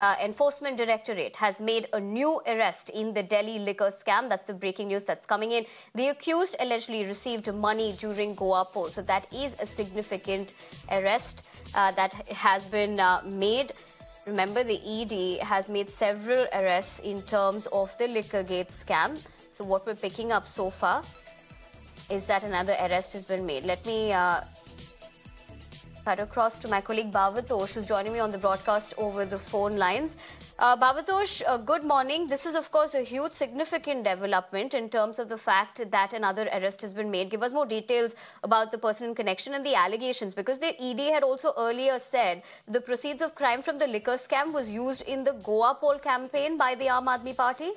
uh, Enforcement Directorate has made a new arrest in the Delhi liquor scam. That's the breaking news that's coming in. The accused allegedly received money during Goa poll. So that is a significant arrest uh, that has been uh, made. Remember, the ED has made several arrests in terms of the Liquorgate scam. So what we're picking up so far is that another arrest has been made. Let me cut across to my colleague Bhavatosh, who's joining me on the broadcast over the phone lines. Uh, Bhavatosh, uh, good morning. This is, of course, a huge, significant development in terms of the fact that another arrest has been made. Give us more details about the person in connection and the allegations, because the ED had also earlier said the proceeds of crime from the liquor scam was used in the Goa poll campaign by the Aam Aadmi Party.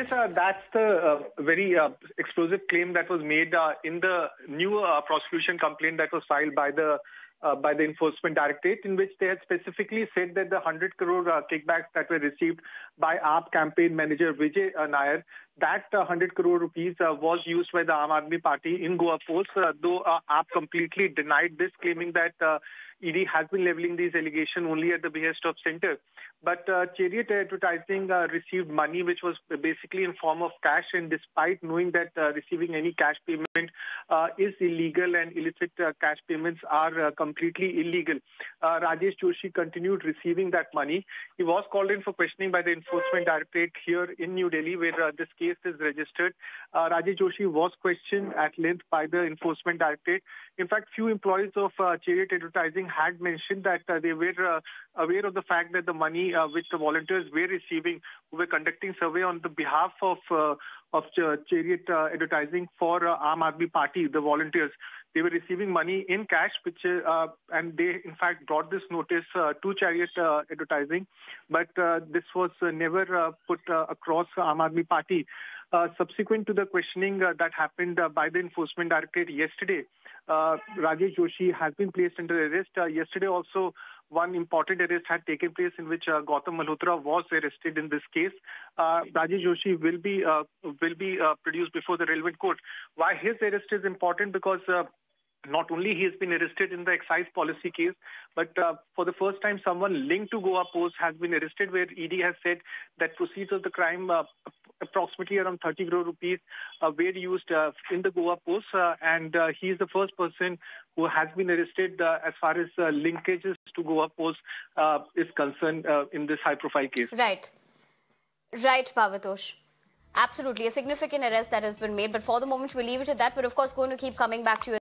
Yes, uh, that's the uh, very uh, explosive claim that was made uh, in the new uh, prosecution complaint that was filed by the uh, by the enforcement directorate, in which they had specifically said that the 100 crore kickbacks that were received by AAP campaign manager Vijay Nair, that 100 crore rupees was used by the Aam Aadmi Party in Goa polls, though AAP completely denied this, claiming that ED has been leveling these allegations only at the behest of Centre. But uh, Chariot Advertising uh, received money which was basically in form of cash and despite knowing that uh, receiving any cash payment uh, is illegal and illicit uh, cash payments are uh, completely illegal, uh, Rajesh Joshi continued receiving that money. He was called in for questioning by the Enforcement Directorate here in New Delhi where uh, this case is registered. Uh, Rajesh Joshi was questioned at length by the Enforcement Directorate. In fact, few employees of Chariot Advertising had mentioned that they were aware of the fact that the money uh, which the volunteers were receiving were conducting survey on the behalf of uh, of Chariot uh, Advertising for uh, Aam Aadmi Party, the volunteers. They were receiving money in cash, which uh, and they in fact brought this notice uh, to Chariot Advertising, but this was never put across Aam Aadmi Party. Subsequent to the questioning that happened by the enforcement directorate yesterday, uh, Rajesh Joshi has been placed under arrest. Yesterday also, one important arrest had taken place in which uh, Gautam Malhotra was arrested in this case. Uh, Rajesh Joshi will be uh, will be uh, produced before the relevant court. Why his arrest is important because uh, not only he has been arrested in the excise policy case, but uh, for the first time, someone linked to Goa Post has been arrested, where ED has said that proceeds of the crime, uh, approximately around 30 crore rupees, uh, were used uh, in the Goa Post, uh, and uh, he is the first person who has been arrested as far as linkages to Goa Post is concerned in this high-profile case. Right, right, Bhavatosh. Absolutely, a significant arrest that has been made, but for the moment we'll leave it at that. But of course, going to keep coming back to you.